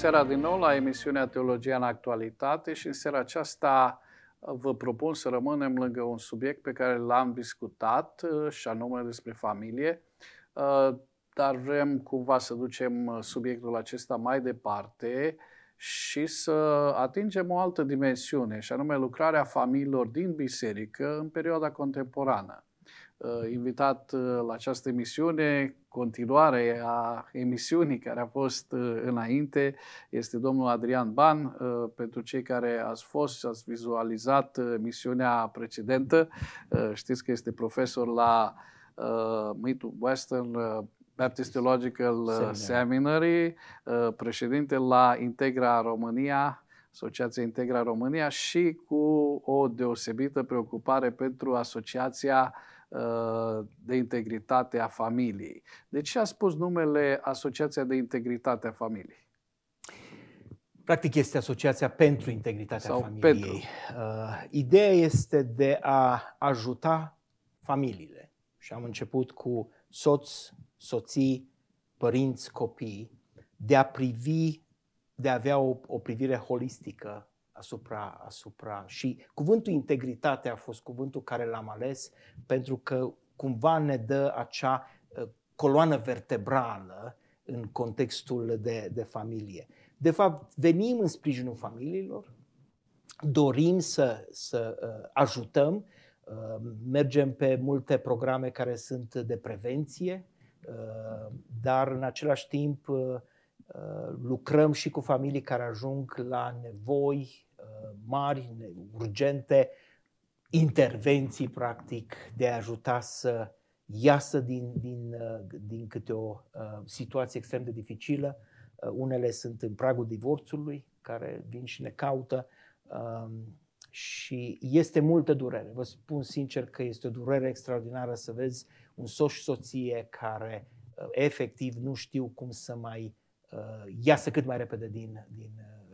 seara din nou la emisiunea Teologia în Actualitate și în seara aceasta uh, vă propun să rămânem lângă un subiect pe care l-am discutat uh, și anume despre familie, uh, dar vrem cumva să ducem subiectul acesta mai departe și să atingem o altă dimensiune, și anume lucrarea familiilor din biserică în perioada contemporană. Uh, invitat uh, la această emisiune, continuare a emisiunii care a fost uh, înainte, este domnul Adrian Ban. Pentru cei care ați fost și ați vizualizat misiunea precedentă, știți că este profesor la Western Baptist Theological Seminary, Seminary președinte la Integra România, Asociația Integra România și cu o deosebită preocupare pentru Asociația Uh, de integritate a familiei. De ce a spus numele Asociația de Integritate a Familiei? Practic este Asociația pentru Integritatea Sau Familiei. Pentru. Uh, ideea este de a ajuta familiile. Și am început cu soți, soții, părinți, copii, de a privi, de a avea o, o privire holistică asupra, asupra și cuvântul integritate a fost cuvântul care l-am ales pentru că cumva ne dă acea uh, coloană vertebrală în contextul de, de familie. De fapt, venim în sprijinul familiilor, dorim să, să uh, ajutăm, uh, mergem pe multe programe care sunt de prevenție, uh, dar în același timp uh, uh, lucrăm și cu familii care ajung la nevoi mari, urgente, intervenții, practic, de a ajuta să iasă din, din, din câte o uh, situație extrem de dificilă. Uh, unele sunt în pragul divorțului, care vin și ne caută um, și este multă durere. Vă spun sincer că este o durere extraordinară să vezi un soț și soție care uh, efectiv nu știu cum să mai iasă cât mai repede din, din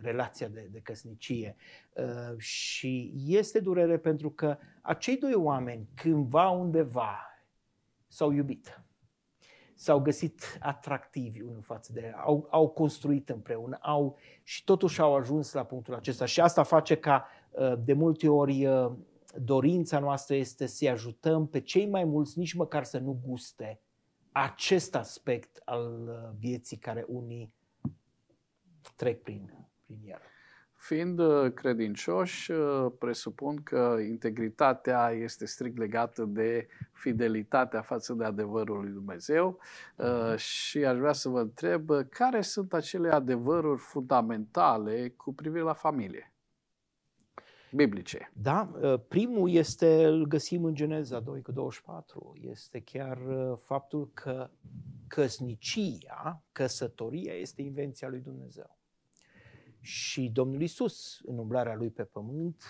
relația de, de căsnicie. Uh, și este durere pentru că acei doi oameni cândva undeva s-au iubit, s-au găsit atractivi unul față de au, au construit împreună, au și totuși au ajuns la punctul acesta. Și asta face ca uh, de multe ori uh, dorința noastră este să-i ajutăm pe cei mai mulți, nici măcar să nu guste acest aspect al vieții care unii trec prin prin el. Fiind uh, credincioși, uh, presupun că integritatea este strict legată de fidelitatea față de adevărul lui Dumnezeu uh, și aș vrea să vă întreb care sunt acele adevăruri fundamentale cu privire la familie biblice. Da, primul este, îl găsim în Geneza 2 cu 24, este chiar faptul că căsnicia, căsătoria este invenția lui Dumnezeu. Și Domnul Isus, în umblarea lui pe pământ,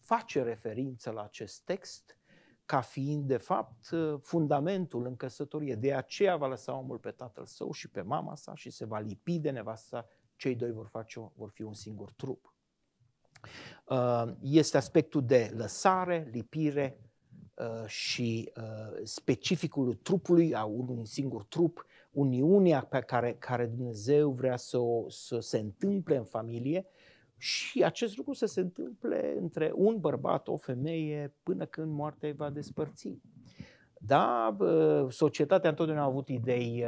face referință la acest text ca fiind, de fapt, fundamentul în căsătorie. De aceea va lăsa omul pe tatăl său și pe mama sa și se va lipi de nevasta cei doi vor, face, vor fi un singur trup. Uh, este aspectul de lăsare, lipire uh, și uh, specificul trupului, a unui singur trup, uniunea pe care, care Dumnezeu vrea să, o, să se întâmple în familie și acest lucru să se întâmple între un bărbat, o femeie, până când moartea îi va despărți. Da, societatea întotdeauna a avut idei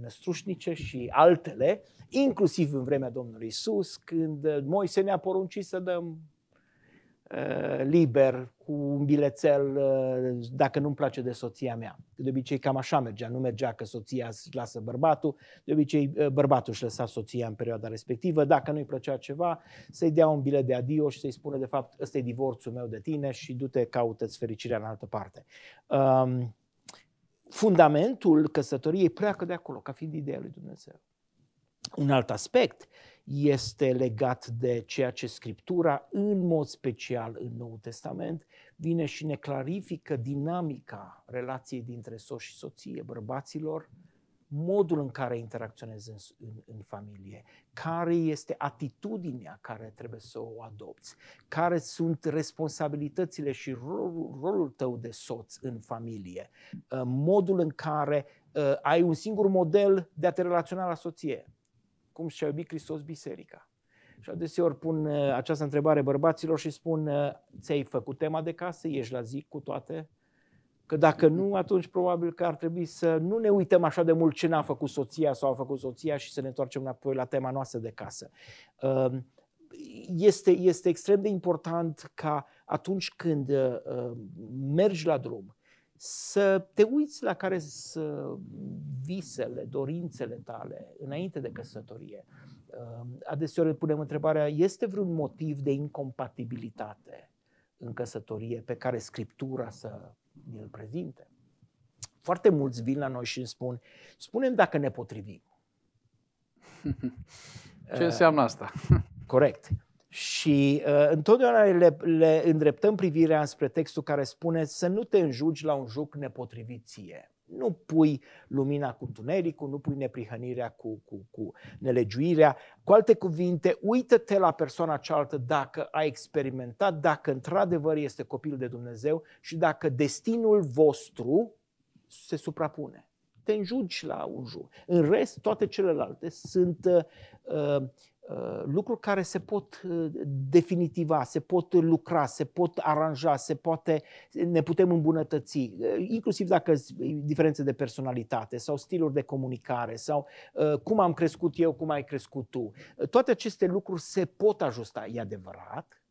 năstrușnice și altele, inclusiv în vremea Domnului Isus, când Moise ne-a poruncit să dăm Uh, liber cu un bilețel uh, dacă nu-mi place de soția mea. De obicei cam așa mergea, nu mergea că soția își lasă bărbatul, de obicei uh, bărbatul își lăsa soția în perioada respectivă, dacă nu-i plăcea ceva, să-i dea un bilet de adio și să-i spună de fapt ăsta e divorțul meu de tine și du-te, caută-ți fericirea în altă parte. Um, fundamentul căsătoriei pleacă de acolo, ca fiind ideea lui Dumnezeu. Un alt aspect este legat de ceea ce Scriptura, în mod special în Noul Testament, vine și ne clarifică dinamica relației dintre soț și soție, bărbaților, modul în care interacționezi în, în, în familie, care este atitudinea care trebuie să o adopți, care sunt responsabilitățile și rolul, rolul tău de soț în familie, modul în care uh, ai un singur model de a te relaționa la soție cum și-a iubit Hristos biserica. Și adeseori pun uh, această întrebare bărbaților și spun, uh, ți-ai făcut tema de casă, ești la zi cu toate? Că dacă nu, atunci probabil că ar trebui să nu ne uităm așa de mult ce n-a făcut soția sau a făcut soția și să ne întoarcem înapoi la tema noastră de casă. Um, este, este extrem de important ca atunci când uh, mergi la drum, să te uiți la care sunt visele, dorințele tale înainte de căsătorie. Adeseori punem întrebarea, este vreun motiv de incompatibilitate în căsătorie pe care Scriptura să îl prezinte? Foarte mulți vin la noi și îmi spun, spunem dacă ne potrivim. Ce înseamnă asta? Corect. Și uh, întotdeauna le, le îndreptăm privirea spre textul care spune să nu te înjugi la un juc nepotrivit ție. Nu pui lumina cu întunericul, nu pui neprihănirea cu, cu, cu nelegiuirea. Cu alte cuvinte, uită-te la persoana cealaltă dacă a experimentat, dacă într-adevăr este copil de Dumnezeu și dacă destinul vostru se suprapune. Te înjugi la un juc. În rest, toate celelalte sunt uh, Uh, lucruri care se pot uh, definitiva, se pot lucra, se pot aranja, se poate, ne putem îmbunătăți, uh, inclusiv dacă diferențe de personalitate sau stiluri de comunicare sau cum am crescut eu, cum ai crescut tu. Toate aceste lucruri se pot ajusta. E adevărat,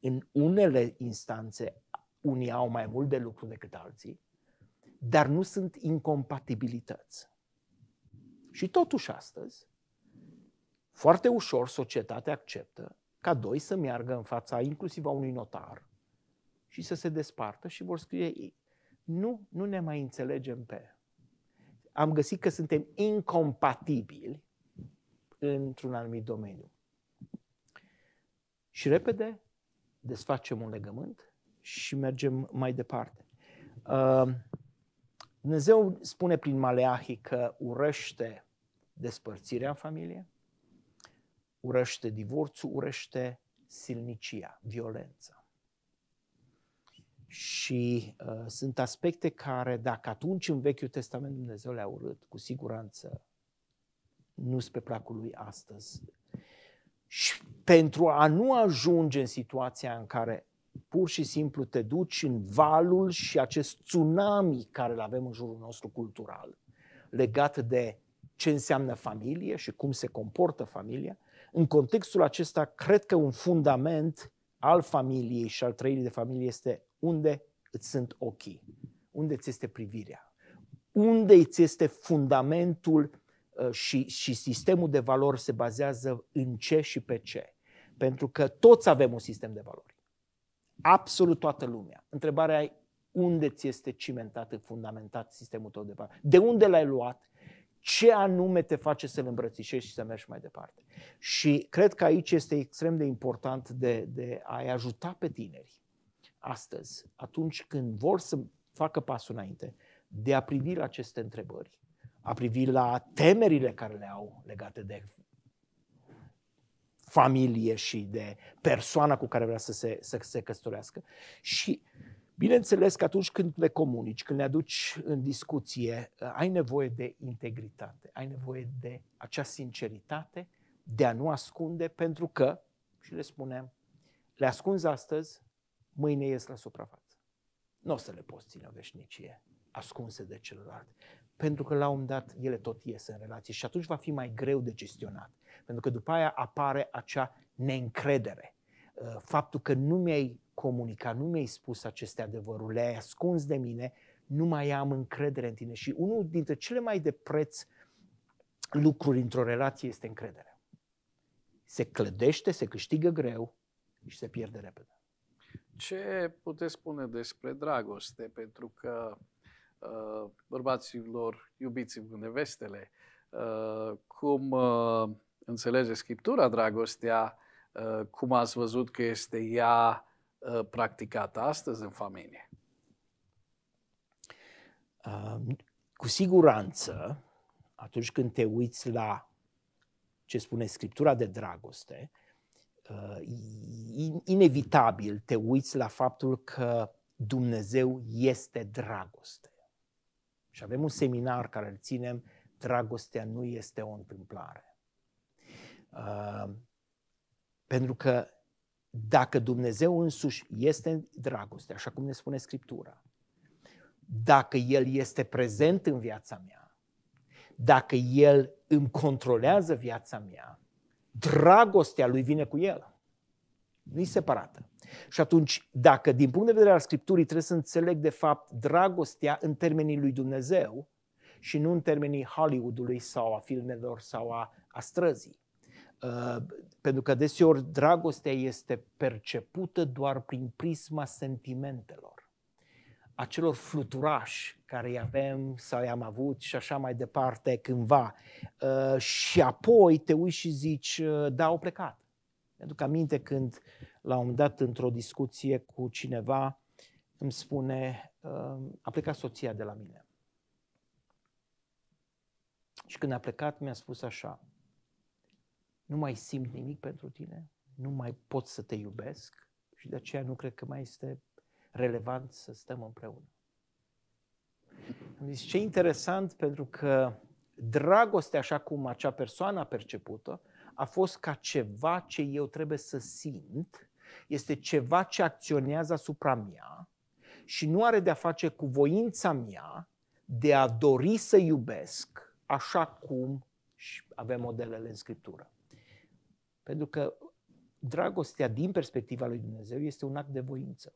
în unele instanțe unii au mai mult de lucru decât alții, dar nu sunt incompatibilități. Și totuși astăzi, foarte ușor societatea acceptă ca doi să meargă în fața inclusiv a unui notar și să se despartă și vor scrie nu, nu ne mai înțelegem pe. Am găsit că suntem incompatibili într-un anumit domeniu. Și repede desfacem un legământ și mergem mai departe. Uh, Dumnezeu spune prin Maleahi că urăște despărțirea în familie, urăște divorțul, urăște silnicia, violența. Și uh, sunt aspecte care, dacă atunci în Vechiul Testament Dumnezeu le-a urât, cu siguranță nu sunt pe placul lui astăzi. Și pentru a nu ajunge în situația în care pur și simplu te duci în valul și acest tsunami care îl avem în jurul nostru cultural, legat de ce înseamnă familie și cum se comportă familia, în contextul acesta, cred că un fundament al familiei și al trăirii de familie este unde îți sunt ochii, unde ți este privirea, unde îți este fundamentul uh, și, și sistemul de valori se bazează în ce și pe ce. Pentru că toți avem un sistem de valori. Absolut toată lumea. Întrebarea e unde ți este cimentat, fundamentat sistemul tău de valori. De unde l-ai luat ce anume te face să-L îmbrățișezi și să mergi mai departe. Și cred că aici este extrem de important de, de a-i ajuta pe tineri astăzi, atunci când vor să facă pasul înainte, de a privi la aceste întrebări, a privi la temerile care le au legate de familie și de persoana cu care vrea să se, să se căsătorească și Bineînțeles că atunci când le comunici, când le aduci în discuție, uh, ai nevoie de integritate, ai nevoie de acea sinceritate, de a nu ascunde, pentru că, și le spunem, le ascunzi astăzi, mâine ies la suprafață. Nu o să le poți ține o veșnicie ascunse de celălalt. Pentru că la un dat ele tot ies în relație și atunci va fi mai greu de gestionat. Pentru că după aia apare acea neîncredere. Uh, faptul că nu mi-ai comunicat, nu mi-ai spus aceste adevăruri, le-ai ascuns de mine, nu mai am încredere în tine. Și unul dintre cele mai de preț lucruri într-o relație este încrederea. Se clădește, se câștigă greu și se pierde repede. Ce puteți spune despre dragoste? Pentru că uh, bărbaților, iubiți cu nevestele, uh, cum uh, înțelege Scriptura dragostea, uh, cum ați văzut că este ea Uh, practicată astăzi în familie? Uh, cu siguranță, atunci când te uiți la ce spune Scriptura de dragoste, uh, inevitabil te uiți la faptul că Dumnezeu este dragoste. Și avem un seminar care îl ținem, Dragostea nu este o întâmplare. Uh, pentru că dacă Dumnezeu însuși este dragoste, așa cum ne spune Scriptura, dacă El este prezent în viața mea, dacă El îmi controlează viața mea, dragostea Lui vine cu El. Nu-i separată. Și atunci, dacă din punct de vedere al Scripturii trebuie să înțeleg de fapt dragostea în termenii lui Dumnezeu și nu în termenii Hollywoodului sau a filmelor sau a, a străzii. Uh, pentru că deseori dragostea este percepută doar prin prisma sentimentelor, acelor fluturași care îi avem sau i-am avut și așa mai departe cândva. Uh, și apoi te uiți și zici, uh, da, au plecat. Mi-aduc aminte când, la un moment dat, într-o discuție cu cineva, îmi spune, a plecat soția de la mine. Și când a plecat, mi-a spus așa, nu mai simt nimic pentru tine, nu mai pot să te iubesc și de aceea nu cred că mai este relevant să stăm împreună. Am zis, ce interesant, pentru că dragostea, așa cum acea persoană a perceput-o, a fost ca ceva ce eu trebuie să simt, este ceva ce acționează asupra mea și nu are de-a face cu voința mea de a dori să iubesc așa cum avem modelele în Scriptură. Pentru că dragostea din perspectiva lui Dumnezeu este un act de voință.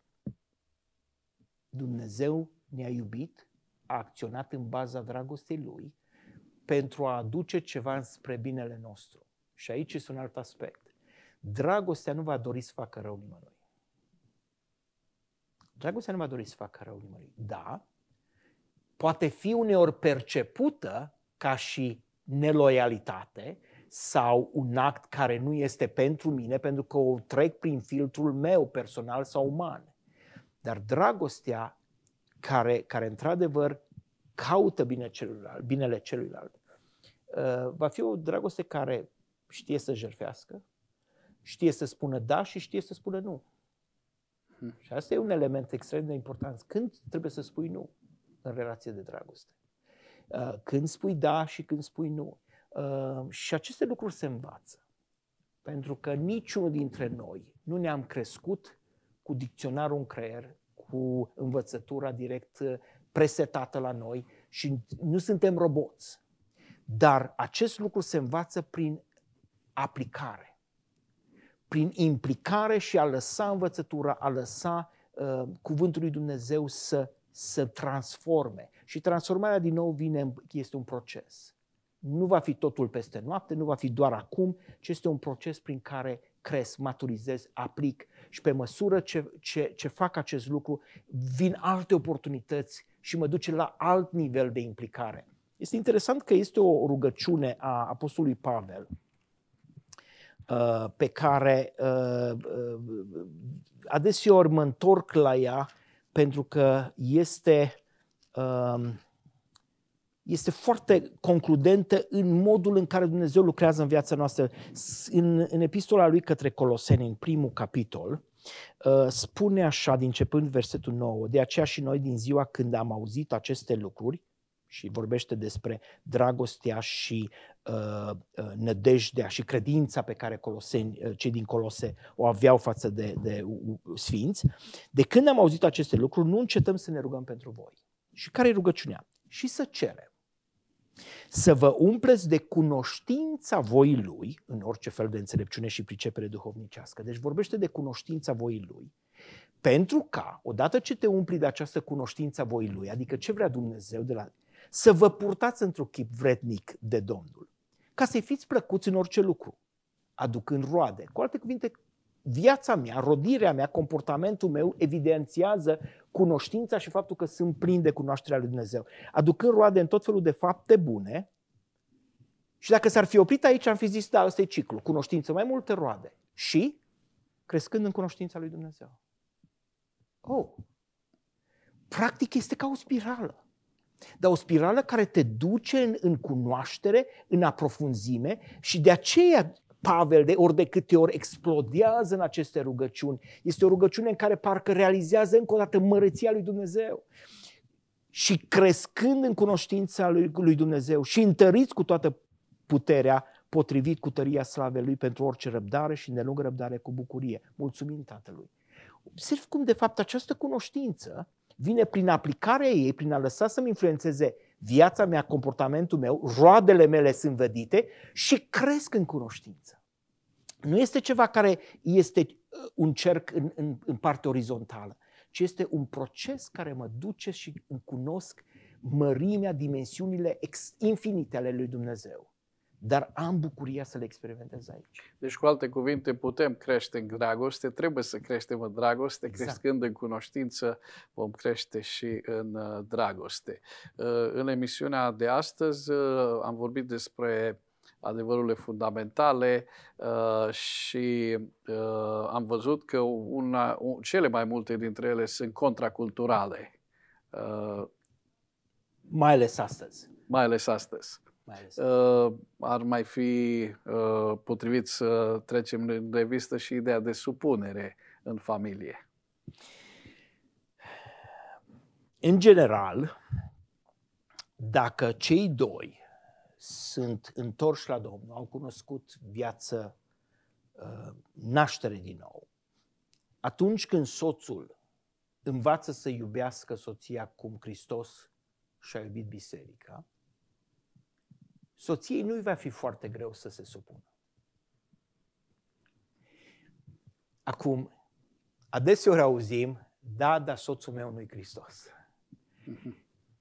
Dumnezeu ne-a iubit, a acționat în baza dragostei Lui pentru a aduce ceva spre binele nostru. Și aici este un alt aspect. Dragostea nu va dori să facă rău nimănui. Dragostea nu va dori să facă rău nimănui. Da, poate fi uneori percepută ca și neloialitate sau un act care nu este pentru mine, pentru că o trec prin filtrul meu personal sau uman. Dar dragostea care, care într-adevăr caută bine celuilalt, binele celuilalt, uh, va fi o dragoste care știe să jerfească, știe să spună da și știe să spună nu. Hmm. Și asta e un element extrem de important. Când trebuie să spui nu în relație de dragoste? Uh, când spui da și când spui nu? Uh, și aceste lucruri se învață. Pentru că niciunul dintre noi nu ne-am crescut cu dicționarul în creier, cu învățătura direct presetată la noi și nu suntem roboți. Dar acest lucru se învață prin aplicare. Prin implicare și a lăsa învățătura, a lăsa uh, cuvântul lui Dumnezeu să, să transforme. Și transformarea din nou vine, este un proces. Nu va fi totul peste noapte, nu va fi doar acum, ci este un proces prin care cresc, maturizez, aplic și pe măsură ce, ce, ce fac acest lucru, vin alte oportunități și mă duce la alt nivel de implicare. Este interesant că este o rugăciune a Apostolului Pavel uh, pe care uh, uh, adeseori mă întorc la ea pentru că este um, este foarte concludentă în modul în care Dumnezeu lucrează în viața noastră. În, în epistola lui către Coloseni, în primul capitol, uh, spune așa, din începând versetul 9, de aceea și noi din ziua când am auzit aceste lucruri, și vorbește despre dragostea și uh, uh nădejdea și credința pe care coloseni, uh, cei din Colose o aveau față de, de uh, sfinți. De când am auzit aceste lucruri, nu încetăm să ne rugăm pentru voi. Și care e rugăciunea? Și să cerem să vă umpleți de cunoștința voii Lui, în orice fel de înțelepciune și pricepere duhovnicească. Deci vorbește de cunoștința voii Lui, pentru ca, odată ce te umpli de această cunoștință a voii Lui, adică ce vrea Dumnezeu de la să vă purtați într-un chip vrednic de Domnul, ca să-i fiți plăcuți în orice lucru, aducând roade. Cu alte cuvinte, viața mea, rodirea mea, comportamentul meu evidențiază cunoștința și faptul că sunt plin de cunoașterea lui Dumnezeu. Aducând roade în tot felul de fapte bune și dacă s-ar fi oprit aici, am fi zis, da, ăsta e ciclu, cunoștință, mai multe roade. Și crescând în cunoștința lui Dumnezeu. Oh, practic este ca o spirală. Dar o spirală care te duce în, în cunoaștere, în aprofunzime și de aceea Pavel de ori de câte ori explodează în aceste rugăciuni. Este o rugăciune în care parcă realizează încă o dată măreția lui Dumnezeu. Și crescând în cunoștința lui, lui Dumnezeu și întăriți cu toată puterea, potrivit cu tăria slavei Lui pentru orice răbdare și nelungă răbdare cu bucurie. Mulțumim Tatălui. Observ cum, de fapt, această cunoștință vine prin aplicarea ei, prin a lăsa să-mi influențeze viața mea, comportamentul meu, roadele mele sunt vădite și cresc în cunoștință. Nu este ceva care este uh, un cerc în, în, în parte orizontală, ci este un proces care mă duce și îmi cunosc mărimea, dimensiunile ex, infinite ale lui Dumnezeu. Dar am bucuria să le experimentez aici. Deci, cu alte cuvinte, putem crește în dragoste, trebuie să creștem în dragoste, exact. crescând în cunoștință, vom crește și în uh, dragoste. Uh, în emisiunea de astăzi uh, am vorbit despre adevărurile fundamentale uh, și uh, am văzut că una, cele mai multe dintre ele sunt contraculturale. Uh, mai ales astăzi. Mai ales astăzi. Mai ales. Uh, ar mai fi uh, potrivit să trecem în revistă și ideea de supunere în familie. În general, dacă cei doi sunt întorși la Domnul, au cunoscut viață, uh, naștere din nou, atunci când soțul învață să iubească soția cum Hristos și-a iubit biserica, soției nu-i va fi foarte greu să se supună. Acum, adeseori auzim, da, dar soțul meu nu-i Hristos.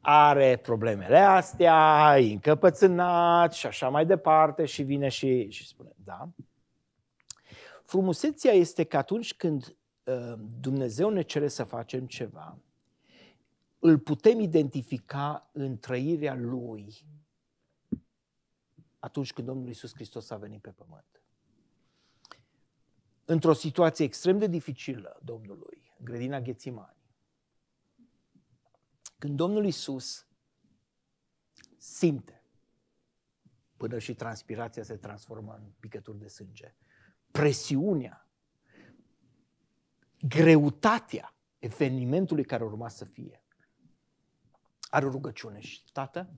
Are problemele astea, e încăpățânat și așa mai departe și vine și, și spune, da. Frumusețea este că atunci când uh, Dumnezeu ne cere să facem ceva, îl putem identifica în trăirea Lui atunci când Domnul Iisus Hristos a venit pe pământ. Într-o situație extrem de dificilă Domnului, în grădina Ghețimani, când Domnul Iisus simte, până și transpirația se transformă în picături de sânge, presiunea, greutatea evenimentului care urma să fie, are o rugăciune și, Tată,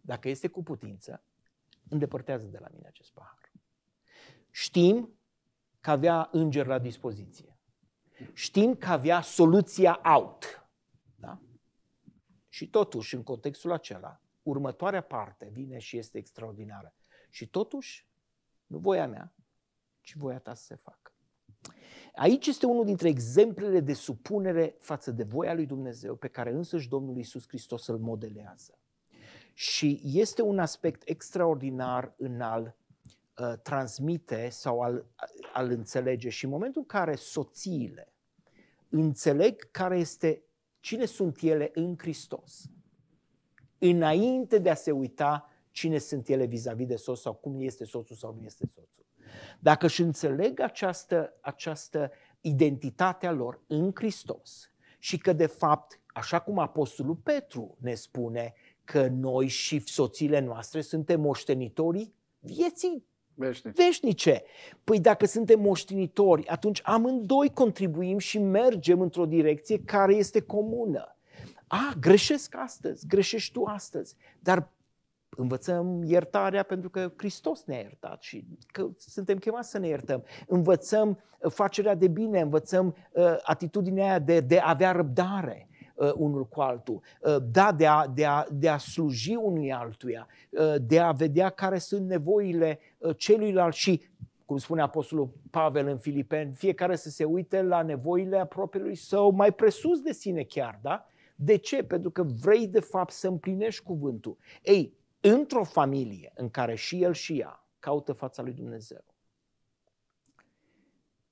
dacă este cu putință, îndepărtează de la mine acest pahar. Știm că avea înger la dispoziție. Știm că avea soluția out. Da? Și totuși, în contextul acela, următoarea parte vine și este extraordinară. Și totuși, nu voia mea, ci voia ta să se facă. Aici este unul dintre exemplele de supunere față de voia lui Dumnezeu pe care însăși Domnul Iisus Hristos îl modelează. Și este un aspect extraordinar în al uh, transmite sau al, al înțelege. Și în momentul în care soțiile înțeleg care este, cine sunt ele în Hristos, înainte de a se uita cine sunt ele vis-a-vis de soț sau cum este soțul sau nu este soțul. Dacă își înțeleg această, această identitate a lor în Hristos și că de fapt, așa cum Apostolul Petru ne spune, că noi și soțiile noastre suntem moștenitorii vieții Veșnice. veșnice. Păi dacă suntem moștenitori, atunci amândoi contribuim și mergem într-o direcție care este comună. A, greșesc astăzi, greșești tu astăzi, dar învățăm iertarea pentru că Hristos ne-a iertat și că suntem chemați să ne iertăm. Învățăm facerea de bine, învățăm uh, atitudinea aia de, de a avea răbdare uh, unul cu altul, uh, da, de a, de, a, de a sluji unui altuia, uh, de a vedea care sunt nevoile uh, celuilalt și cum spune Apostolul Pavel în Filipeni, fiecare să se uite la nevoile apropiului său mai presus de sine chiar, da? De ce? Pentru că vrei de fapt să împlinești cuvântul. Ei, într-o familie în care și el și ea caută fața lui Dumnezeu,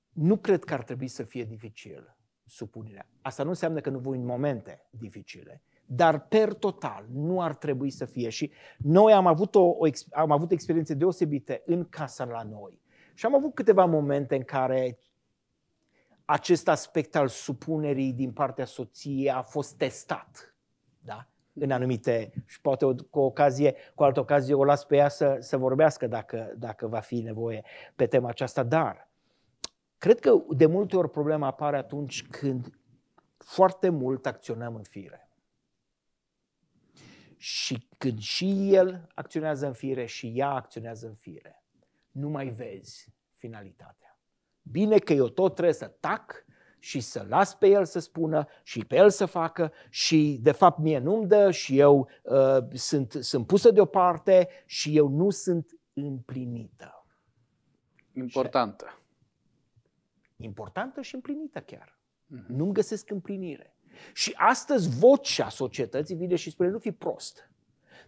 nu cred că ar trebui să fie dificil supunerea. Asta nu înseamnă că nu voi în momente dificile, dar per total nu ar trebui să fie. Și noi am avut, o, o, am avut experiențe deosebite în casa la noi. Și am avut câteva momente în care acest aspect al supunerii din partea soției a fost testat. Da? în anumite, și poate o, cu, ocazie, cu altă ocazie o las pe ea să, să vorbească dacă, dacă va fi nevoie pe tema aceasta, dar cred că de multe ori problema apare atunci când foarte mult acționăm în fire. Și când și el acționează în fire și ea acționează în fire. nu mai vezi finalitatea. Bine că eu tot trebuie să tac și să las pe el să spună și pe el să facă și de fapt mie nu-mi dă și eu uh, sunt, sunt pusă deoparte și eu nu sunt împlinită. Importantă. Importantă și împlinită chiar. Uh-huh. Nu-mi găsesc împlinire. Și astăzi vocea societății vine și spune nu fi prost.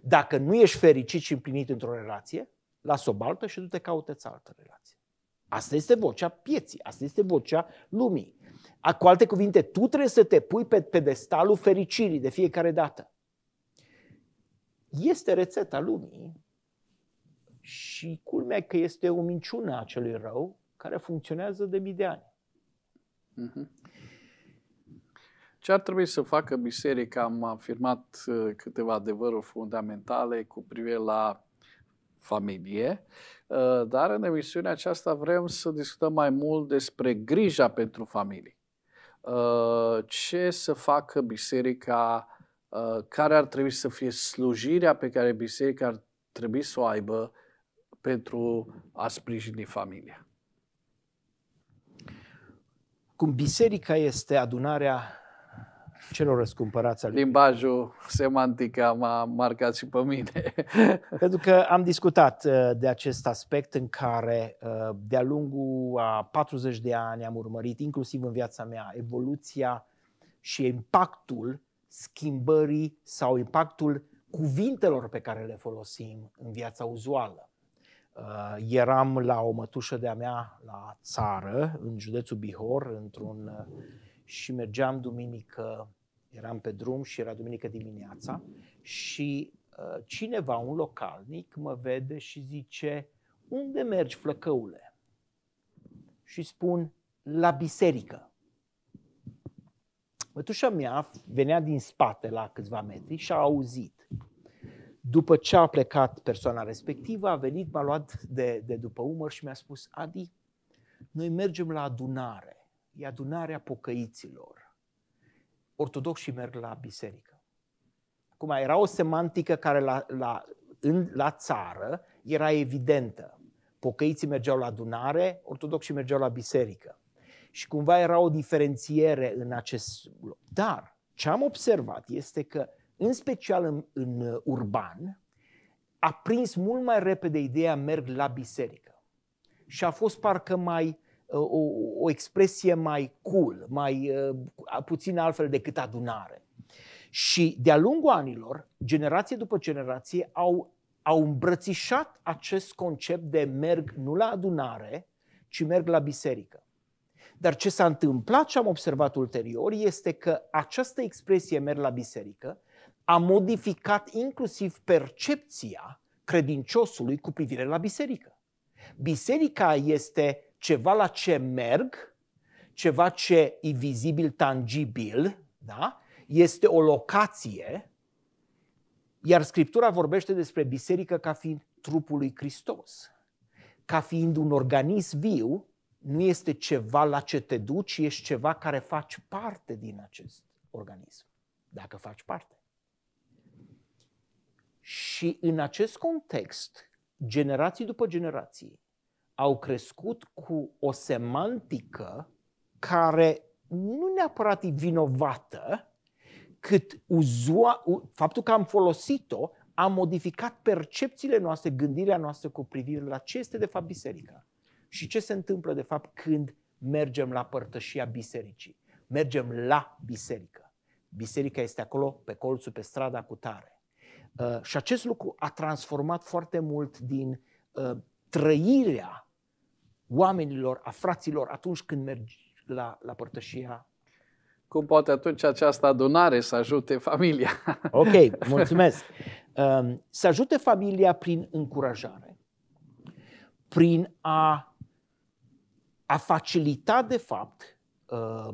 Dacă nu ești fericit și împlinit într-o relație, lasă o baltă și du-te caută-ți altă relație. Asta este vocea pieții, asta este vocea lumii. Cu alte cuvinte, tu trebuie să te pui pe pedestalul fericirii de fiecare dată. Este rețeta lumii și culmea că este o minciună a celui rău care funcționează de mii de ani. Mm-hmm. Ce ar trebui să facă biserica? Am afirmat uh, câteva adevăruri fundamentale cu privire la familie, uh, dar în emisiunea aceasta vrem să discutăm mai mult despre grija pentru familie. Uh, ce să facă biserica, care ar trebui să fie slujirea pe care biserica ar trebui să o aibă pentru a sprijini familia. Cum biserica este adunarea celor răscumpărați al Limbajul semantic m-a marcat și pe mine. Pentru că am discutat uh, de acest aspect în care uh, de-a lungul a 40 de ani am urmărit, inclusiv în viața mea, evoluția și impactul schimbării sau impactul cuvintelor pe care le folosim în viața uzuală. Uh, eram la o mătușă de-a mea la țară, în județul Bihor, într-un și mergeam duminică eram pe drum și era duminică dimineața și uh, cineva, un localnic, mă vede și zice, unde mergi, flăcăule? Și spun, la biserică. Mătușa mea venea din spate la câțiva metri și a auzit. După ce a plecat persoana respectivă, a venit, m-a luat de, de după umăr și mi-a spus, Adi, noi mergem la adunare, e adunarea pocăiților ortodoxii merg la biserică. Acum, era o semantică care la, la, în, la țară era evidentă. Pocăiții mergeau la adunare, ortodoxii mergeau la biserică. Și cumva era o diferențiere în acest loc. Dar ce am observat este că, în special în, în urban, a prins mult mai repede ideea merg la biserică. Și a fost parcă mai o, o expresie mai cool, mai uh, puțin altfel decât adunare. Și de-a lungul anilor, generație după generație, au, au îmbrățișat acest concept de merg nu la adunare, ci merg la biserică. Dar ce s-a întâmplat și am observat ulterior este că această expresie merg la biserică a modificat inclusiv percepția credinciosului cu privire la biserică. Biserica este ceva la ce merg, ceva ce e vizibil, tangibil, da? este o locație, iar Scriptura vorbește despre biserică ca fiind trupul lui Hristos. Ca fiind un organism viu, nu este ceva la ce te duci, ești ceva care faci parte din acest organism, dacă faci parte. Și în acest context, generații după generații, au crescut cu o semantică care nu neapărat e vinovată, cât uzua, faptul că am folosit-o a modificat percepțiile noastre, gândirea noastră cu privire la ce este de fapt biserica și ce se întâmplă de fapt când mergem la părtășia bisericii. Mergem la biserică. Biserica este acolo pe colțul, pe strada cu tare. Uh, și acest lucru a transformat foarte mult din uh, trăirea oamenilor, a fraților, atunci când mergi la, la părtășia. Cum poate atunci această adunare să ajute familia? Ok, mulțumesc. Um, să ajute familia prin încurajare, prin a, a facilita, de fapt, uh,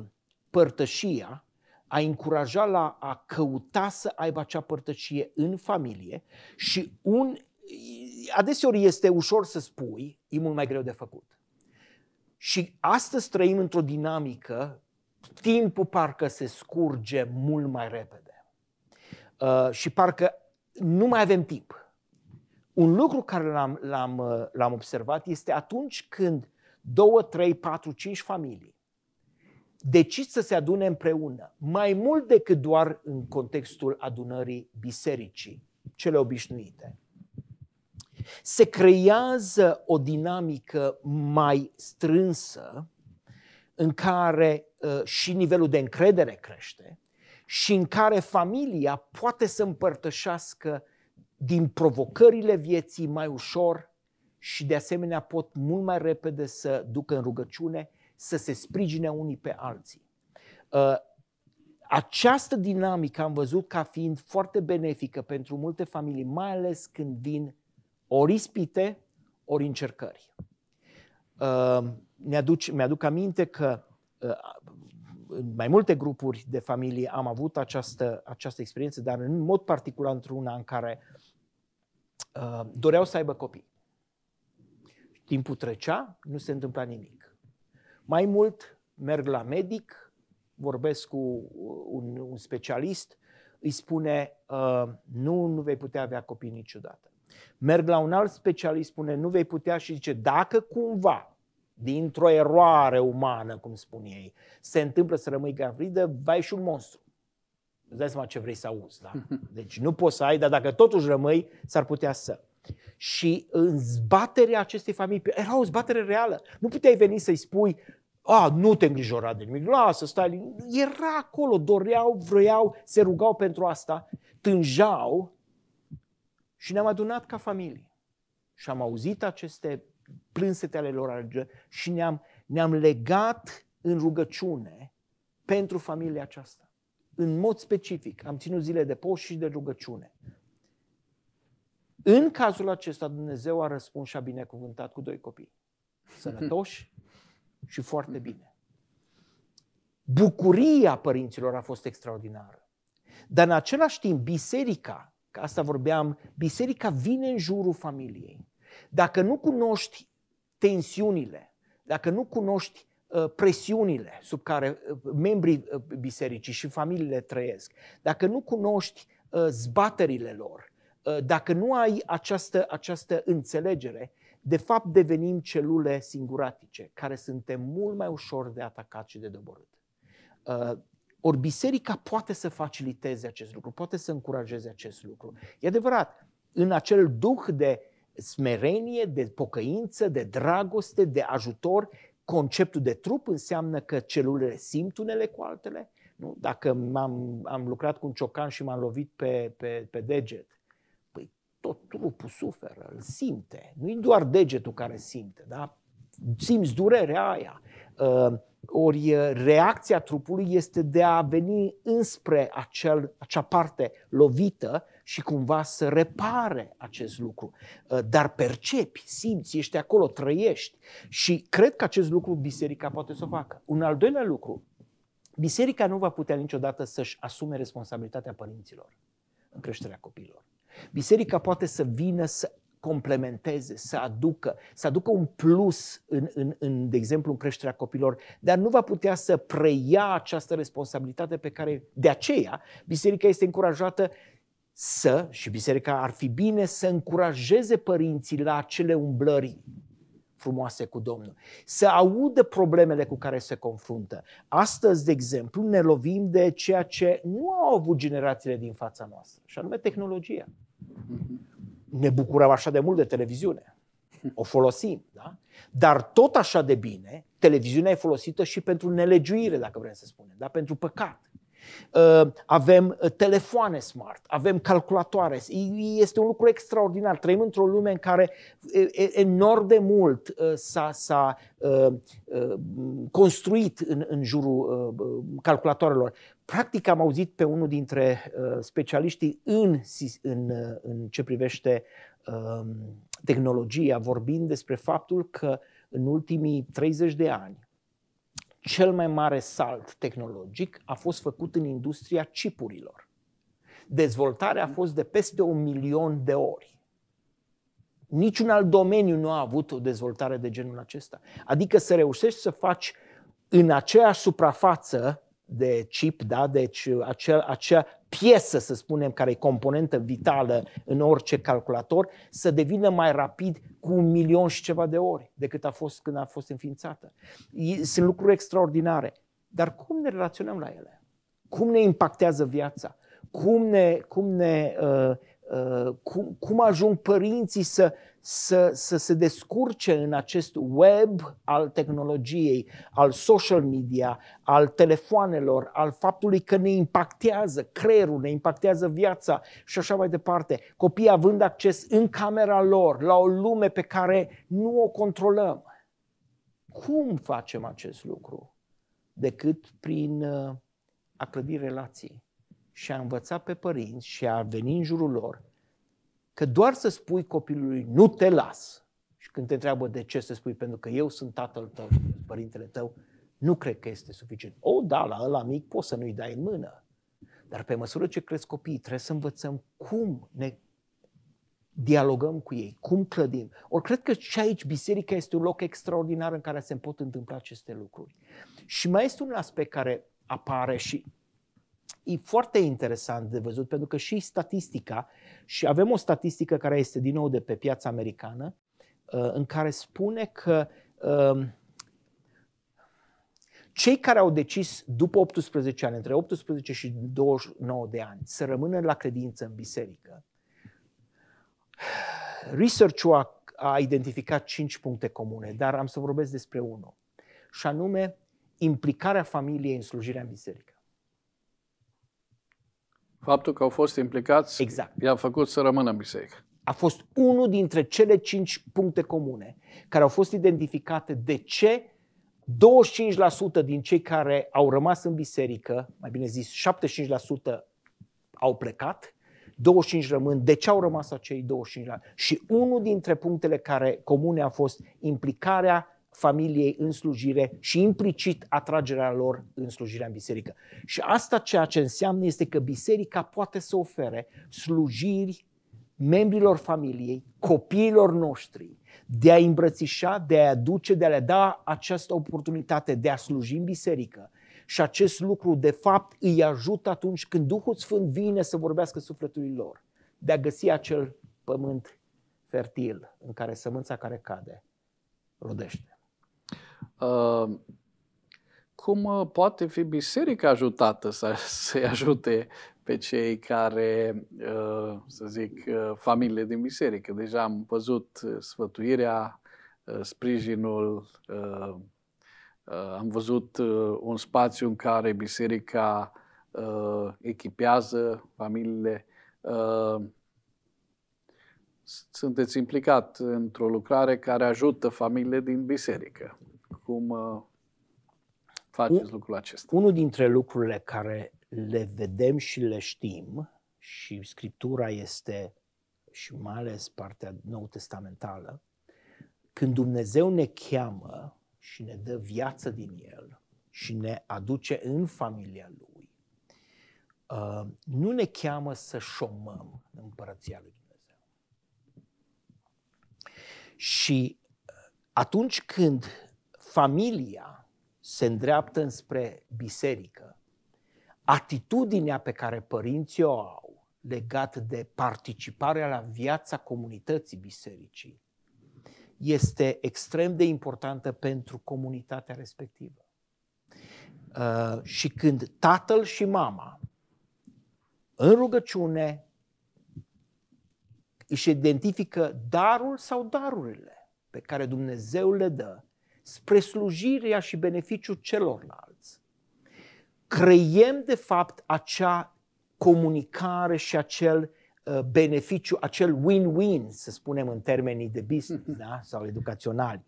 părtășia, a încuraja la a căuta să aibă acea părtășie în familie și un adeseori este ușor să spui, e mult mai greu de făcut. Și astăzi trăim într-o dinamică, timpul parcă se scurge mult mai repede. Uh, și parcă nu mai avem timp. Un lucru care l-am, l-am, l-am observat este atunci când două, trei, patru, cinci familii decid să se adune împreună, mai mult decât doar în contextul adunării bisericii, cele obișnuite. Se creează o dinamică mai strânsă în care uh, și nivelul de încredere crește și în care familia poate să împărtășească din provocările vieții mai ușor și de asemenea pot mult mai repede să ducă în rugăciune, să se sprijine unii pe alții. Uh, această dinamică am văzut ca fiind foarte benefică pentru multe familii, mai ales când vin ori ispite, ori încercări. Uh, mi-aduc, mi-aduc aminte că uh, în mai multe grupuri de familie am avut această, această experiență, dar în mod particular într-una în care uh, doreau să aibă copii. Timpul trecea, nu se întâmpla nimic. Mai mult, merg la medic, vorbesc cu un, un specialist, îi spune uh, nu, nu vei putea avea copii niciodată. Merg la un alt specialist, spune nu vei putea și zice dacă cumva dintr-o eroare umană, cum spun ei, se întâmplă să rămâi gravidă, vai și un monstru. Îți dai seama ce vrei să auzi, da? Deci nu poți să ai, dar dacă totuși rămâi, s-ar putea să. Și în zbaterea acestei familii, era o zbatere reală. Nu puteai veni să-i spui, a, nu te îngrijora de nimic, lasă, stai. Era acolo, doreau, vroiau, se rugau pentru asta, tânjau și ne-am adunat ca familie. Și am auzit aceste plânsete ale lor și ne-am, ne-am legat în rugăciune pentru familia aceasta. În mod specific, am ținut zile de post și de rugăciune. În cazul acesta, Dumnezeu a răspuns și a binecuvântat cu doi copii. Sănătoși și foarte bine. Bucuria părinților a fost extraordinară. Dar în același timp, biserica, că asta vorbeam, biserica vine în jurul familiei. Dacă nu cunoști tensiunile, dacă nu cunoști uh, presiunile sub care uh, membrii uh, bisericii și familiile trăiesc, dacă nu cunoști zbaterile lor, dacă nu ai această, această înțelegere, de fapt devenim celule singuratice, care suntem mult mai ușor de atacat și de doborât. Ori biserica poate să faciliteze acest lucru, poate să încurajeze acest lucru. E adevărat, în acel duh de smerenie, de pocăință, de dragoste, de ajutor. Conceptul de trup înseamnă că celulele simt unele cu altele. Nu? Dacă am am lucrat cu un ciocan și m-am lovit pe, pe, pe deget, păi tot trupul suferă, îl simte. Nu e doar degetul care simte, da? simți durerea aia. Uh, ori uh, reacția trupului este de a veni înspre acel, acea parte lovită și cumva să repare acest lucru. Uh, dar percepi, simți, ești acolo, trăiești. Și cred că acest lucru biserica poate să o facă. Un al doilea lucru, biserica nu va putea niciodată să-și asume responsabilitatea părinților în creșterea copiilor. Biserica poate să vină să complementeze, să aducă, să aducă un plus, în, în, în, de exemplu, în creșterea copilor, dar nu va putea să preia această responsabilitate pe care, de aceea, biserica este încurajată să, și biserica ar fi bine să încurajeze părinții la acele umblări frumoase cu Domnul, să audă problemele cu care se confruntă. Astăzi, de exemplu, ne lovim de ceea ce nu au avut generațiile din fața noastră, și anume tehnologia. Ne bucurăm așa de mult de televiziune. O folosim, da? Dar tot așa de bine, televiziunea e folosită și pentru nelegiuire, dacă vrem să spunem, da? pentru păcat. Uh, avem uh, telefoane smart, avem calculatoare. Este un lucru extraordinar. Trăim într-o lume în care enorm de mult uh, s-a, s-a construit în, în jurul calculatoarelor. Practic am auzit pe unul dintre specialiștii în, în, în ce privește um, tehnologia vorbind despre faptul că în ultimii 30 de ani cel mai mare salt tehnologic a fost făcut în industria chipurilor. Dezvoltarea a fost de peste un milion de ori. Niciun alt domeniu nu a avut o dezvoltare de genul acesta. Adică să reușești să faci în aceeași suprafață de chip, da? deci acea, acea piesă, să spunem, care e componentă vitală în orice calculator, să devină mai rapid cu un milion și ceva de ori decât a fost când a fost înființată. Sunt lucruri extraordinare. Dar cum ne relaționăm la ele? Cum ne impactează viața? Cum ne, cum ne uh, uh, cum, cum ajung părinții să, să, să se descurce în acest web al tehnologiei, al social media, al telefoanelor, al faptului că ne impactează creierul, ne impactează viața și așa mai departe. Copiii având acces în camera lor la o lume pe care nu o controlăm. Cum facem acest lucru? Decât prin uh, a clădi relații și a învăța pe părinți și a veni în jurul lor că doar să spui copilului nu te las și când te întreabă de ce să spui pentru că eu sunt tatăl tău, părintele tău, nu cred că este suficient. O, da, la ăla mic poți să nu-i dai în mână. Dar pe măsură ce cresc copiii, trebuie să învățăm cum ne dialogăm cu ei, cum clădim. Ori cred că și aici biserica este un loc extraordinar în care se pot întâmpla aceste lucruri. Și mai este un aspect care apare și e foarte interesant de văzut, pentru că și statistica, și avem o statistică care este din nou de pe piața americană, uh, în care spune că um, cei care au decis după 18 ani, între 18 și 29 de ani, să rămână la credință în biserică, research-ul a, a identificat 5 puncte comune, dar am să vorbesc despre unul, și anume implicarea familiei în slujirea în biserică. Faptul că au fost implicați exact. i-a făcut să rămână în biserică. A fost unul dintre cele cinci puncte comune care au fost identificate de ce 25% din cei care au rămas în biserică, mai bine zis 75% au plecat, 25 rămân. De ce au rămas acei 25%? Și unul dintre punctele care comune a fost implicarea familiei în slujire și implicit atragerea lor în slujirea în biserică. Și asta ceea ce înseamnă este că biserica poate să ofere slujiri membrilor familiei, copiilor noștri, de a îmbrățișa, de a aduce, de a le da această oportunitate de a sluji în biserică. Și acest lucru, de fapt, îi ajută atunci când Duhul Sfânt vine să vorbească sufletului lor, de a găsi acel pământ fertil în care sămânța care cade rodește. Uh, cum uh, poate fi biserica ajutată să se ajute pe cei care, uh, să zic, familiile din biserică. Deja am văzut sfătuirea, sprijinul, am văzut un spațiu în care biserica echipează familiile. Sunteți implicat într-o lucrare care ajută familiile din biserică cum uh, faceți Un, lucrul acesta? Unul dintre lucrurile care le vedem și le știm și Scriptura este și mai ales partea nou testamentală, când Dumnezeu ne cheamă și ne dă viață din El și ne aduce în familia Lui, uh, nu ne cheamă să șomăm în împărăția Lui Dumnezeu. Și uh, atunci când familia se îndreaptă înspre biserică, atitudinea pe care părinții o au legat de participarea la viața comunității bisericii este extrem de importantă pentru comunitatea respectivă. Uh, și când tatăl și mama în rugăciune își identifică darul sau darurile pe care Dumnezeu le dă spre slujirea și beneficiul celorlalți. Creiem, de fapt, acea comunicare și acel uh, beneficiu, acel win-win, să spunem în termenii de business da? sau educaționali,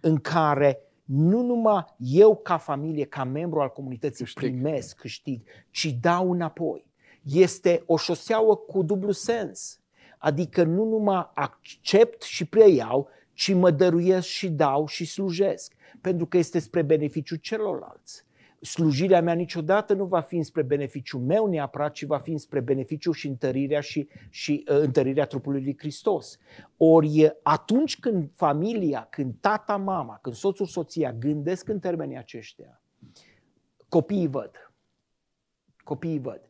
în care nu numai eu ca familie, ca membru al comunității câștig. primesc, câștig, ci dau înapoi. Este o șoseaua cu dublu sens. Adică nu numai accept și preiau, ci mă dăruiesc și dau și slujesc, pentru că este spre beneficiul celorlalți. Slujirea mea niciodată nu va fi spre beneficiul meu neapărat, ci va fi spre beneficiul și întărirea și, și uh, întărirea trupului lui Hristos. Ori atunci când familia, când tata, mama, când soțul, soția gândesc în termenii aceștia, copiii văd. Copiii văd.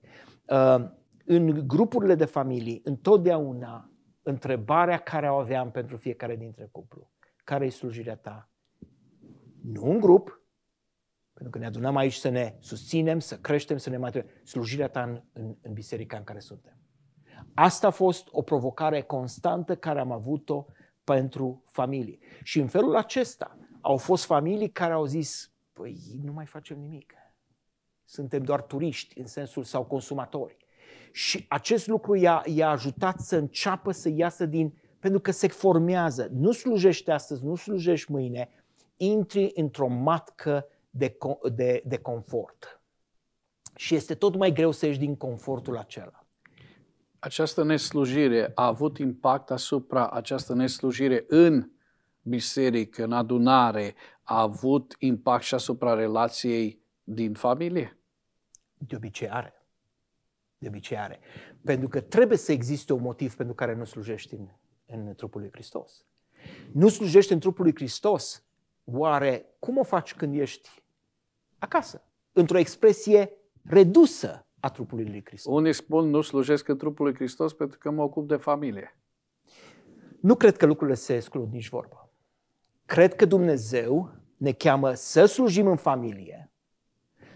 Uh, în grupurile de familii, întotdeauna, întrebarea care o aveam pentru fiecare dintre cuplu, care e slujirea ta? Nu un grup, pentru că ne adunăm aici să ne susținem, să creștem, să ne mai slujirea ta în, în, în biserica în care suntem. Asta a fost o provocare constantă care am avut-o pentru familie. Și în felul acesta au fost familii care au zis, păi nu mai facem nimic. Suntem doar turiști în sensul sau consumatori. Și acest lucru i-a, i-a ajutat să înceapă să iasă din... Pentru că se formează. Nu slujești astăzi, nu slujești mâine, intri într-o matcă de, de, de confort. Și este tot mai greu să ieși din confortul acela. Această neslujire a avut impact asupra această neslujire în biserică, în adunare, a avut impact și asupra relației din familie? De obicei are. De obicei are. Pentru că trebuie să existe un motiv pentru care nu slujești în, în trupul lui Hristos. Nu slujești în trupul lui Hristos, oare cum o faci când ești acasă? Într-o expresie redusă a trupului lui Hristos. Unii spun nu slujesc în trupul lui Hristos pentru că mă ocup de familie. Nu cred că lucrurile se exclud nici vorba. Cred că Dumnezeu ne cheamă să slujim în familie,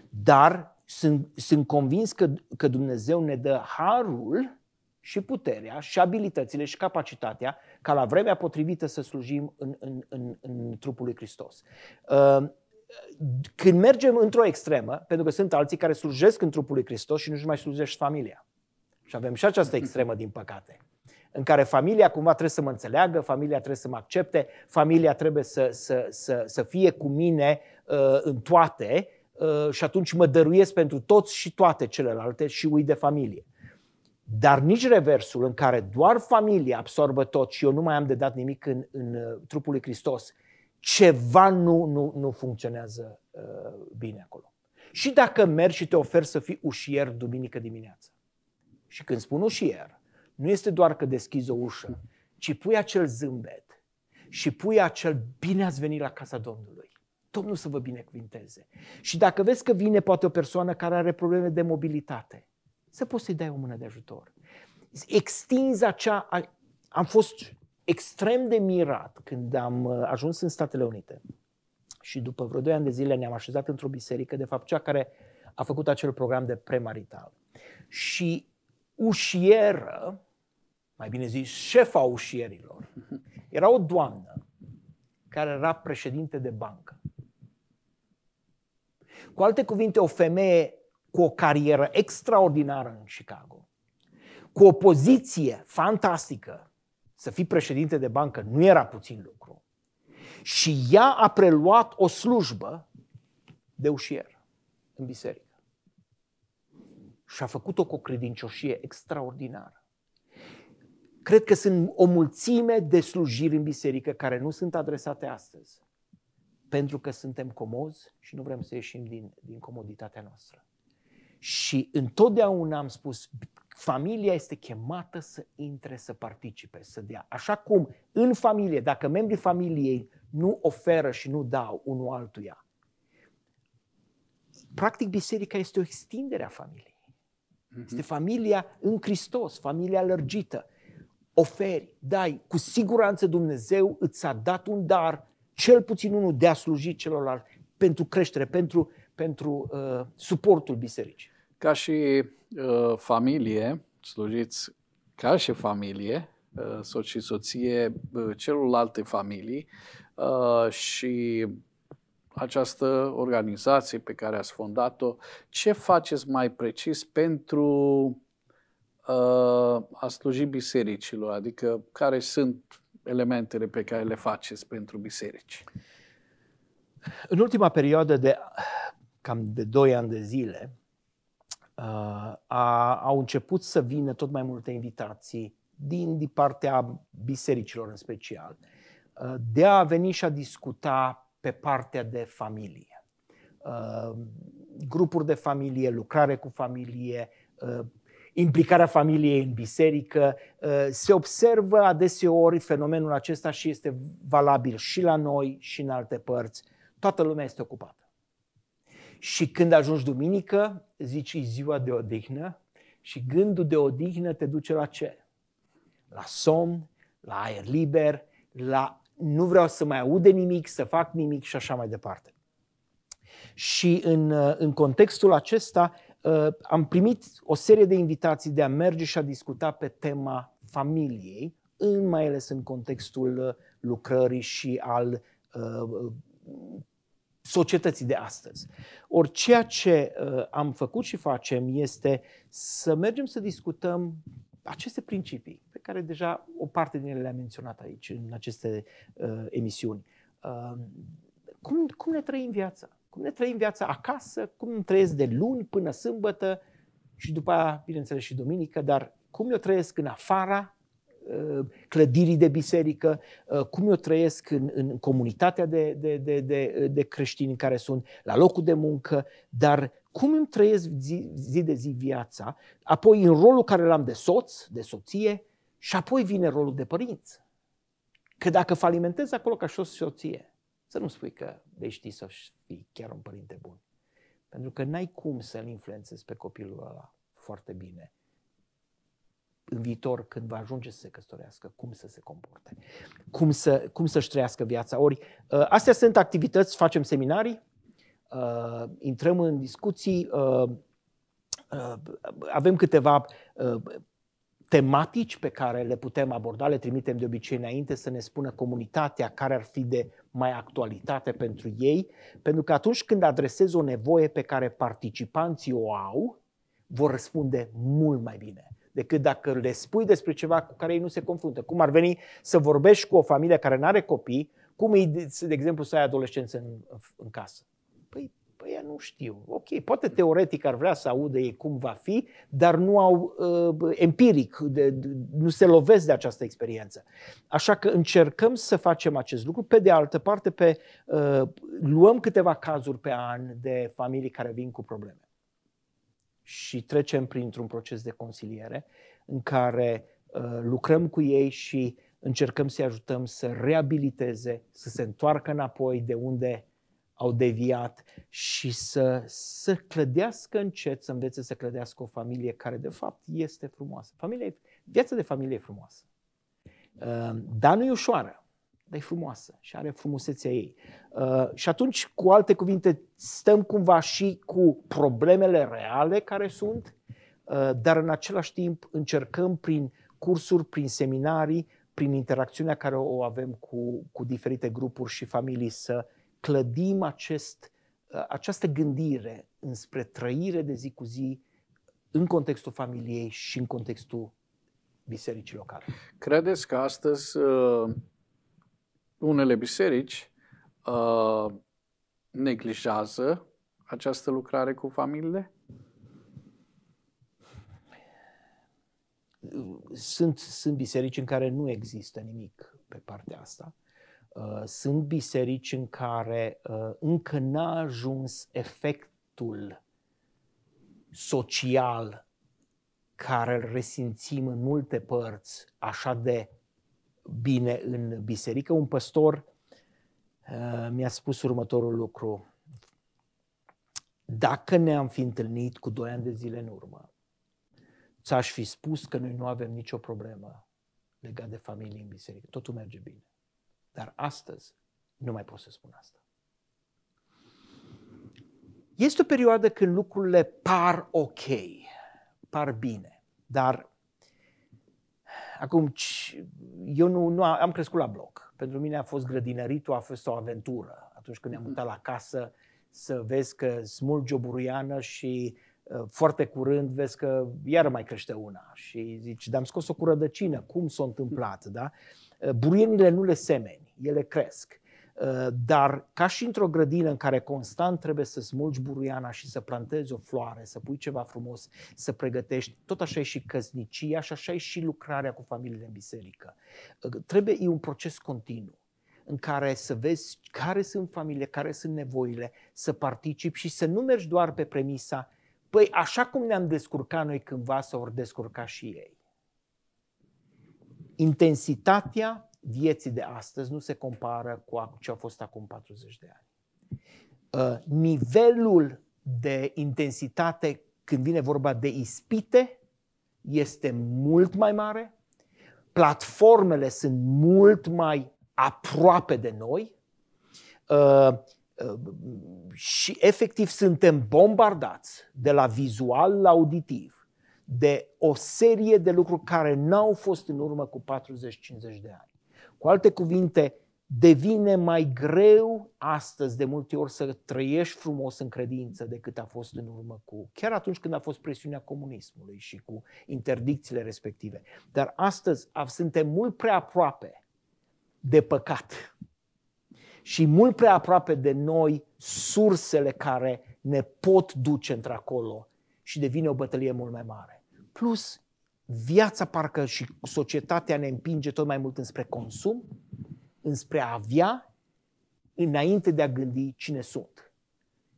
dar sunt, sunt convins că, că Dumnezeu ne dă harul și puterea și abilitățile și capacitatea ca la vremea potrivită să slujim în, în, în, în trupul lui Hristos. Uh, când mergem într-o extremă, pentru că sunt alții care slujesc în trupul lui Hristos și nu-și mai slujești familia. Și avem și această extremă, din păcate, în care familia cumva trebuie să mă înțeleagă, familia trebuie să mă accepte, familia trebuie să, să, să, să fie cu mine uh, în toate uh, și atunci mă dăruiesc pentru toți și toate celelalte și uit de familie. Dar nici reversul în care doar familia absorbă tot și eu nu mai am de dat nimic în, în uh, trupul lui Hristos, ceva nu, nu, nu funcționează uh, bine acolo. Și dacă mergi și te oferi să fii ușier duminică dimineață. Și când spun ușier, nu este doar că deschizi o ușă, ci pui acel zâmbet și pui acel bine ați venit la casa Domnului. Domnul să vă binecuvinteze. Și dacă vezi că vine poate o persoană care are probleme de mobilitate, să poți să-i dai o mână de ajutor. Extinzi acea... Am fost extrem de mirat când am uh, ajuns în Statele Unite și după vreo 2 ani de zile ne-am așezat într-o biserică, de fapt cea care a făcut acel program de premarital. Și ușieră, mai bine zis, șefa ușierilor, era o doamnă care era președinte de bancă. Cu alte cuvinte, o femeie cu o carieră extraordinară în Chicago, cu o poziție fantastică, să fii președinte de bancă nu era puțin lucru. Și ea a preluat o slujbă de ușier în biserică. Și a făcut-o cu o credincioșie extraordinară. Cred că sunt o mulțime de slujiri în biserică care nu sunt adresate astăzi. Pentru că suntem comozi și nu vrem să ieșim din, din comoditatea noastră. Și întotdeauna am spus, familia este chemată să intre, să participe, să dea. Așa cum în familie, dacă membrii familiei nu oferă și nu dau unul altuia, practic biserica este o extindere a familiei. Mhm. Este familia în Hristos, familia lărgită. Oferi, dai, cu siguranță Dumnezeu îți a dat un dar, cel puțin unul de a sluji celorlalți, pentru creștere, pentru, pentru uh, suportul bisericii. Ca și uh, familie, slujiți ca și familie, uh, soț și soție, uh, celorlalte familii uh, și această organizație pe care ați fondat-o, ce faceți mai precis pentru uh, a sluji bisericilor? Adică care sunt elementele pe care le faceți pentru biserici? În ultima perioadă de cam de 2 ani de zile, a, au început să vină tot mai multe invitații din, din partea bisericilor în special, de a veni și a discuta pe partea de familie. Grupuri de familie, lucrare cu familie, implicarea familiei în biserică. Se observă adeseori fenomenul acesta și este valabil și la noi și în alte părți. Toată lumea este ocupată. Și când ajungi duminică, zici, e ziua de odihnă Și gândul de odihnă te duce la ce? La somn, la aer liber, la nu vreau să mai aud de nimic, să fac nimic și așa mai departe. Și în, în contextul acesta uh, am primit o serie de invitații de a merge și a discuta pe tema familiei, în mai ales în contextul uh, lucrării și al uh, societății de astăzi. Ori ceea ce uh, am făcut și facem este să mergem să discutăm aceste principii pe care deja o parte din ele le-am menționat aici, în aceste uh, emisiuni. Uh, cum, cum ne trăim viața? Cum ne trăim viața acasă? Cum trăiesc de luni până sâmbătă și după aia, bineînțeles, și duminică, dar cum eu trăiesc în afara Uh, clădirii de biserică, uh, cum eu trăiesc în, în comunitatea de, de, de, de, de creștini în care sunt, la locul de muncă, dar cum îmi trăiesc zi, zi de zi viața, apoi în rolul care l-am de soț, de soție, și apoi vine rolul de părinți. Că dacă falimentezi acolo ca și o soție, să nu spui că vei ști să fii chiar un părinte bun. Pentru că n-ai cum să-l influențezi pe copilul ăla foarte bine în viitor, când va ajunge să se căsătorească, cum să se comporte, cum, să, cum să-și trăiască viața. Ori, uh, astea sunt activități, facem seminarii, uh, intrăm în discuții, uh, avem câteva tematici pe care le putem aborda, le trimitem de obicei înainte să ne spună comunitatea care ar fi de mai actualitate pentru ei, pentru că atunci când adresezi o nevoie pe care participanții o au, vor răspunde mult mai bine decât dacă le spui despre ceva cu care ei nu se confruntă. Cum ar veni să vorbești cu o familie care nu are copii, cum e, de exemplu, să ai adolescență în, în casă? Păi, păi ea nu știu. Ok, poate teoretic ar vrea să audă ei cum va fi, dar nu au uh, empiric, de, de, nu se lovesc de această experiență. Așa că încercăm să facem acest lucru. Pe de altă parte, pe, uh, luăm câteva cazuri pe an de familii care vin cu probleme și trecem printr-un proces de consiliere în care uh, lucrăm cu ei și încercăm să-i ajutăm să reabiliteze, să se întoarcă înapoi de unde au deviat și să, să clădească încet, să învețe să clădească o familie care de fapt este frumoasă. Familia, viața de familie e frumoasă. Uh, dar nu e ușoară dar e frumoasă și are frumusețea ei. Uh, și atunci, cu alte cuvinte, stăm cumva și cu problemele reale care sunt, uh, dar în același timp încercăm prin cursuri, prin seminarii, prin interacțiunea care o avem cu, cu diferite grupuri și familii să clădim acest, uh, această gândire înspre trăire de zi cu zi în contextul familiei și în contextul bisericii locale. Credeți că astăzi uh unele biserici uh, neglijează această lucrare cu familiile? Sunt, sunt biserici în care nu există nimic pe partea asta. Uh, sunt biserici în care uh, încă n-a ajuns efectul social care îl resimțim în multe părți așa de bine în biserică. Un păstor uh, mi-a spus următorul lucru. Dacă ne-am fi întâlnit cu doi ani de zile în urmă, ți-aș fi spus că noi nu avem nicio problemă legat de familie în biserică. Totul merge bine. Dar astăzi nu mai pot să spun asta. Este o perioadă când lucrurile par ok, par bine, dar Acum, eu nu, nu am crescut la bloc. Pentru mine a fost grădinăritul, a fost o aventură. Atunci când ne-am mhm. mutat la casă, să vezi că smulgi o buruiană și uh, foarte curând vezi că iară mai crește una. Și zici, dar am scos-o cu rădăcină, cum s-a întâmplat? Da? Uh, buruienile nu le semeni, ele cresc. Uh, dar ca și într-o grădină în care constant trebuie să smulgi buruiana și să plantezi o floare, să pui ceva frumos, să pregătești, tot așa e și căsnicia și așa e și lucrarea cu familiile în biserică. Uh, trebuie, e un proces continuu în care să vezi care sunt familiile, care sunt nevoile, să participi și să nu mergi doar pe premisa, păi așa cum ne-am descurcat noi cândva, să ori descurca și ei. Intensitatea vieții de astăzi nu se compară cu ce a fost acum 40 de ani. Uh, nivelul de intensitate când vine vorba de ispite este mult mai mare, platformele sunt mult mai aproape de noi. Uh, uh, și efectiv suntem bombardați de la vizual la auditiv de o serie de lucruri care n-au fost în urmă cu 40-50 de ani. Cu alte cuvinte, devine mai greu astăzi de multe ori să trăiești frumos în credință decât a fost în urmă cu, chiar atunci când a fost presiunea comunismului și cu interdicțiile respective. Dar astăzi suntem mult prea aproape de păcat și mult prea aproape de noi sursele care ne pot duce într-acolo și devine o bătălie mult mai mare. Plus, viața parcă și societatea ne împinge tot mai mult înspre consum, înspre a avea, înainte de a gândi cine sunt.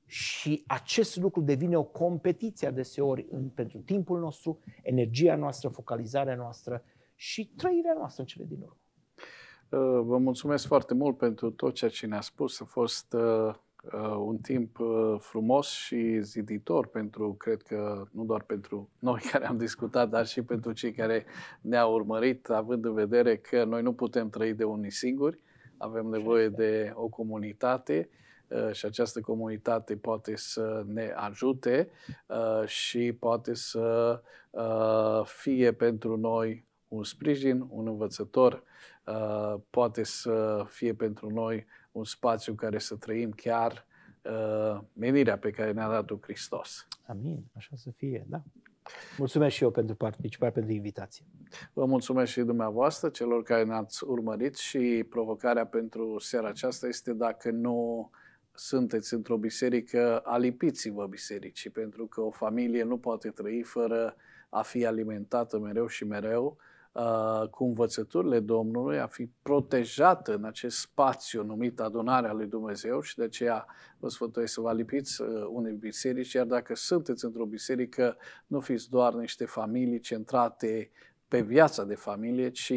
Și acest lucru devine o competiție adeseori în, pentru timpul nostru, energia noastră, focalizarea noastră și trăirea noastră în cele din urmă. Uh, vă mulțumesc foarte mult pentru tot ceea ce ne-a spus. A fost uh, uh, un timp frumos și ziditor pentru, cred că, nu doar pentru noi care am discutat, dar și pentru cei care ne-au urmărit, având în vedere că noi nu putem trăi de unii singuri, avem nevoie de o comunitate și această comunitate poate să ne ajute și poate să fie pentru noi un sprijin, un învățător, uh, poate să fie pentru noi un spațiu în care să trăim chiar uh, menirea pe care ne-a dat-o Hristos. Amin, așa să fie, da. Mulțumesc și eu pentru participare, pentru invitație. Vă mulțumesc și dumneavoastră, celor care ne-ați urmărit și provocarea pentru seara aceasta este dacă nu sunteți într-o biserică, alipiți-vă bisericii, pentru că o familie nu poate trăi fără a fi alimentată mereu și mereu Uh, cu învățăturile Domnului, a fi protejată în acest spațiu numit adunarea lui Dumnezeu și de aceea vă sfătuiesc să vă alipiți uh, unei biserici, iar dacă sunteți într-o biserică, nu fiți doar niște familii centrate pe viața de familie, ci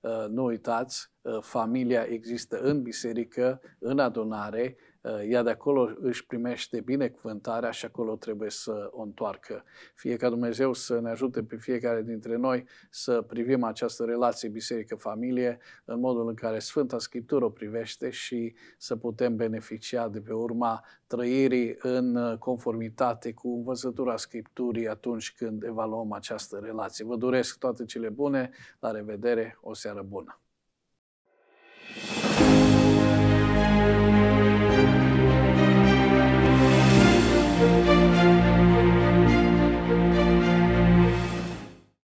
uh, nu uitați, familia există în biserică, în adunare, Uh, ea de acolo își primește binecuvântarea și acolo trebuie să o întoarcă. Fie ca Dumnezeu să ne ajute pe fiecare dintre noi să privim această relație biserică-familie în modul în care Sfânta Scriptură o privește și să putem beneficia de pe urma trăirii în conformitate cu învățătura Scripturii atunci când evaluăm această relație. Vă doresc toate cele bune, la revedere, o seară bună!